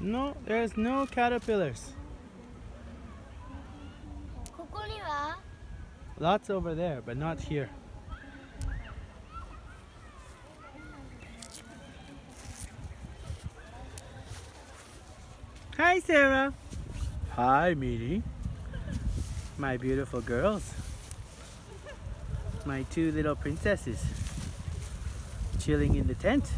No, there's no caterpillars. Lots over there, but not here. Hi, Sarah. Hi, Mimi. My beautiful girls. My two little princesses. Chilling in the tent.